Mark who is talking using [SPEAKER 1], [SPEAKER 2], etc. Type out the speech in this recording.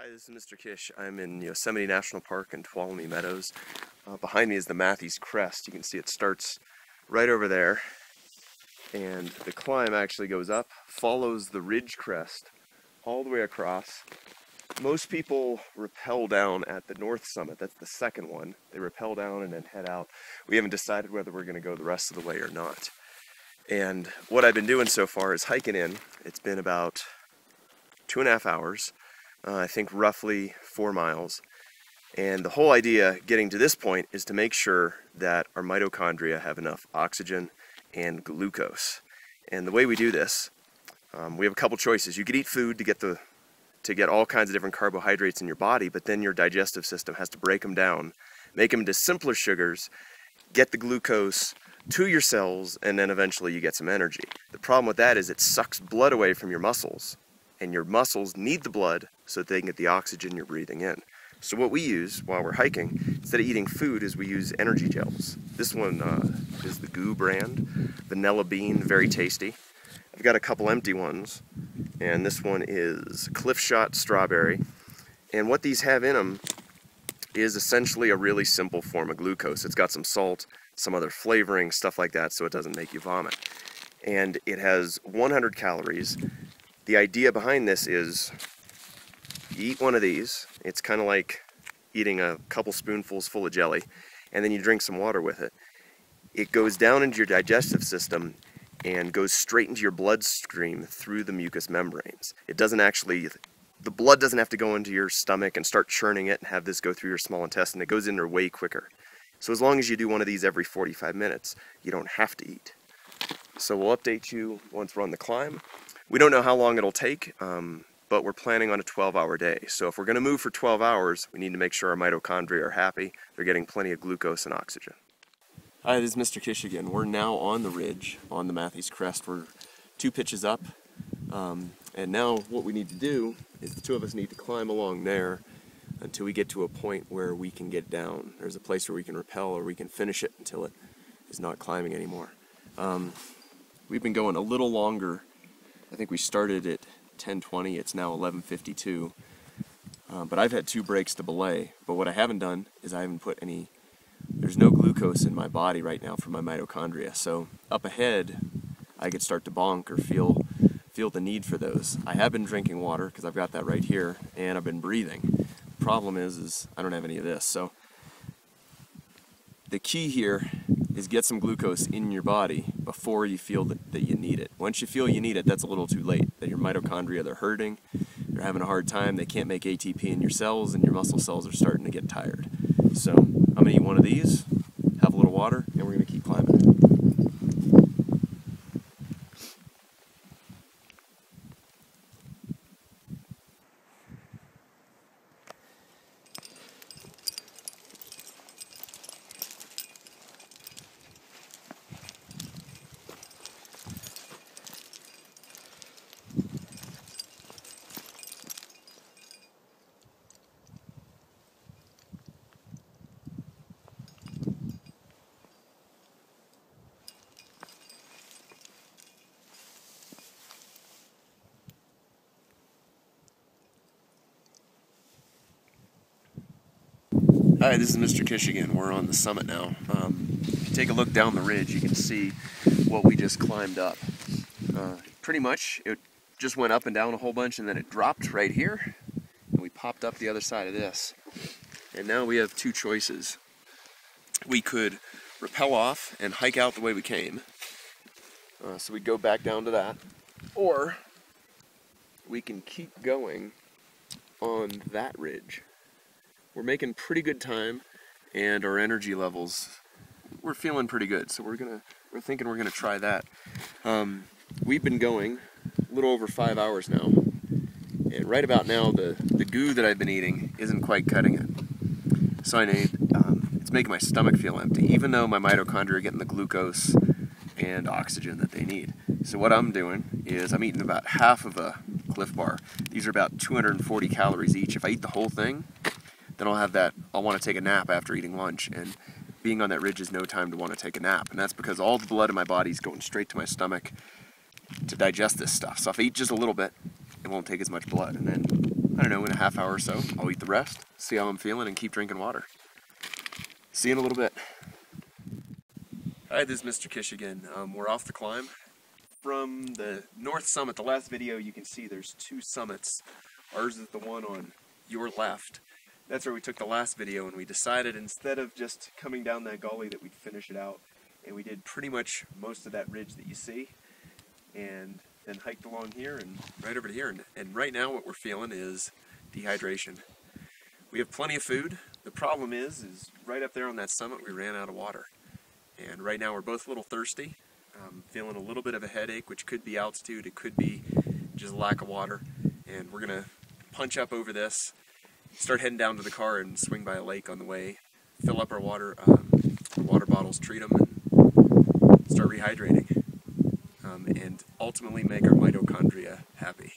[SPEAKER 1] Hi, this is Mr. Kish. I'm in Yosemite National Park in Tuolumne Meadows. Uh, behind me is the Matthes Crest. You can see it starts right over there. And the climb actually goes up, follows the ridge crest all the way across. Most people rappel down at the north summit. That's the second one. They rappel down and then head out. We haven't decided whether we're going to go the rest of the way or not. And what I've been doing so far is hiking in. It's been about two and a half hours uh, I think roughly four miles. And the whole idea getting to this point is to make sure that our mitochondria have enough oxygen and glucose. And the way we do this, um, we have a couple choices. You could eat food to get the to get all kinds of different carbohydrates in your body, but then your digestive system has to break them down, make them into simpler sugars, get the glucose to your cells, and then eventually you get some energy. The problem with that is it sucks blood away from your muscles, and your muscles need the blood so that they can get the oxygen you're breathing in. So what we use while we're hiking, instead of eating food, is we use energy gels. This one uh, is the GU brand, vanilla bean, very tasty. I've got a couple empty ones, and this one is Clif Shot Strawberry. And what these have in them is essentially a really simple form of glucose. It's got some salt, some other flavoring, stuff like that, so it doesn't make you vomit. And it has 100 calories, the idea behind this is you eat one of these, it's kind of like eating a couple spoonfuls full of jelly, and then you drink some water with it. It goes down into your digestive system and goes straight into your bloodstream through the mucous membranes. It doesn't actually, the blood doesn't have to go into your stomach and start churning it and have this go through your small intestine. It goes in there way quicker. So as long as you do one of these every 45 minutes, you don't have to eat. So we'll update you once we're on the climb. We don't know how long it'll take, um, but we're planning on a 12 hour day. So if we're going to move for 12 hours, we need to make sure our mitochondria are happy. They're getting plenty of glucose and oxygen. Hi, this is Mr. Kish again. We're now on the ridge on the Matthes Crest. We're two pitches up. Um, and now what we need to do is the two of us need to climb along there until we get to a point where we can get down. There's a place where we can rappel or we can finish it until it is not climbing anymore. Um, we've been going a little longer I think we started at 10:20. It's now 11:52. Uh, but I've had two breaks to belay. But what I haven't done is I haven't put any. There's no glucose in my body right now for my mitochondria. So up ahead, I could start to bonk or feel feel the need for those. I have been drinking water because I've got that right here, and I've been breathing. The problem is, is I don't have any of this. So the key here is get some glucose in your body before you feel that, that you need it. Once you feel you need it, that's a little too late. That your mitochondria, they're hurting, they're having a hard time, they can't make ATP in your cells, and your muscle cells are starting to get tired. So I'm gonna eat one of these, have a little water, and we're gonna keep climbing. Hi, this is Mr. Kish again. We're on the summit now. Um, if you take a look down the ridge, you can see what we just climbed up. Uh, pretty much, it just went up and down a whole bunch, and then it dropped right here, and we popped up the other side of this. And now we have two choices. We could rappel off and hike out the way we came. Uh, so we'd go back down to that. Or we can keep going on that ridge we're making pretty good time and our energy levels we're feeling pretty good. So we're gonna we're thinking we're gonna try that. Um, we've been going a little over five hours now. And right about now the the goo that I've been eating isn't quite cutting it. So I need um, it's making my stomach feel empty even though my mitochondria are getting the glucose and oxygen that they need. So what I'm doing is I'm eating about half of a Clif Bar. These are about 240 calories each. If I eat the whole thing then I'll have that, I'll want to take a nap after eating lunch. And being on that ridge is no time to want to take a nap. And that's because all the blood in my body is going straight to my stomach to digest this stuff. So if I eat just a little bit, it won't take as much blood. And then I don't know, in a half hour or so, I'll eat the rest, see how I'm feeling, and keep drinking water. See you in a little bit. Hi, this is Mr. Kish again. Um, we're off the climb. From the north summit, the last video you can see there's two summits. Ours is the one on your left. That's where we took the last video and we decided instead of just coming down that gully that we'd finish it out and we did pretty much most of that ridge that you see and then hiked along here and right over to here and, and right now what we're feeling is dehydration. We have plenty of food. The problem is, is right up there on that summit we ran out of water. And right now we're both a little thirsty, um, feeling a little bit of a headache, which could be altitude, it could be just lack of water. And we're gonna punch up over this, start heading down to the car and swing by a lake on the way, fill up our water, um, water bottles, treat them, and start rehydrating. Um, and ultimately make our mitochondria happy.